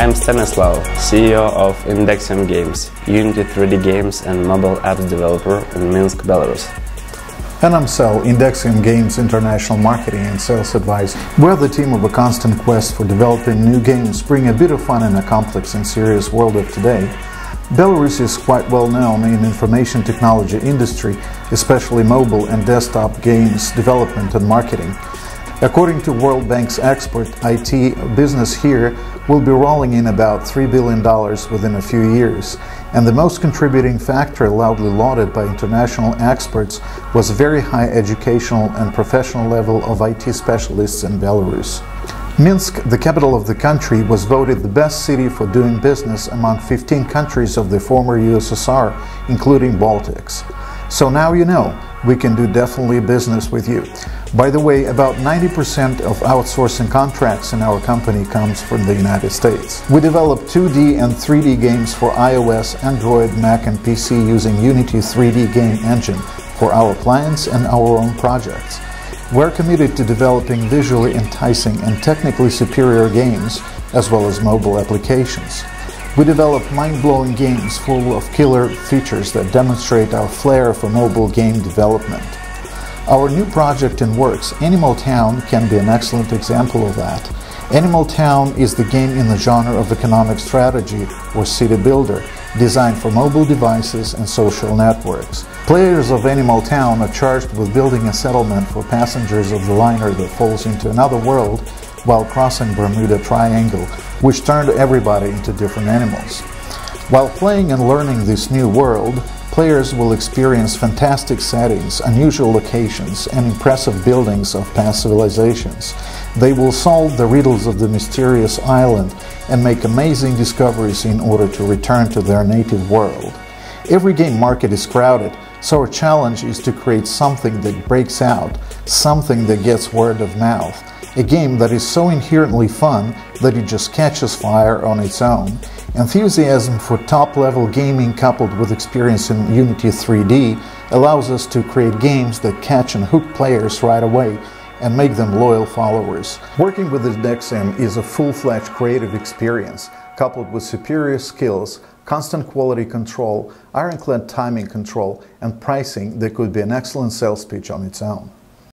Stanislav, CEO of Indexium Games, Unity 3D games and mobile apps developer in Minsk, Belarus. And I'm Sal, Indexium Games International Marketing and Sales Advisor. We're the team of a constant quest for developing new games, bring a bit of fun in a complex and serious world of today. Belarus is quite well known in information technology industry, especially mobile and desktop games development and marketing. According to World Bank's expert, IT business here will be rolling in about $3 billion within a few years. And the most contributing factor, loudly lauded by international experts, was very high educational and professional level of IT specialists in Belarus. Minsk, the capital of the country, was voted the best city for doing business among 15 countries of the former USSR, including Baltics. So now you know, we can do definitely business with you. By the way, about 90% of outsourcing contracts in our company comes from the United States. We develop 2D and 3D games for iOS, Android, Mac and PC using Unity 3D game engine for our clients and our own projects. We're committed to developing visually enticing and technically superior games as well as mobile applications. We develop mind-blowing games full of killer features that demonstrate our flair for mobile game development. Our new project in works, Animal Town, can be an excellent example of that. Animal Town is the game in the genre of economic strategy or city builder, designed for mobile devices and social networks. Players of Animal Town are charged with building a settlement for passengers of the liner that falls into another world while crossing Bermuda Triangle, which turned everybody into different animals. While playing and learning this new world, Players will experience fantastic settings, unusual locations, and impressive buildings of past civilizations. They will solve the riddles of the mysterious island and make amazing discoveries in order to return to their native world. Every game market is crowded, so our challenge is to create something that breaks out, something that gets word of mouth, a game that is so inherently fun that it just catches fire on its own Enthusiasm for top-level gaming coupled with experience in Unity 3D allows us to create games that catch and hook players right away and make them loyal followers. Working with the Indexium is a full-fledged creative experience coupled with superior skills, constant quality control, ironclad timing control, and pricing that could be an excellent sales pitch on its own.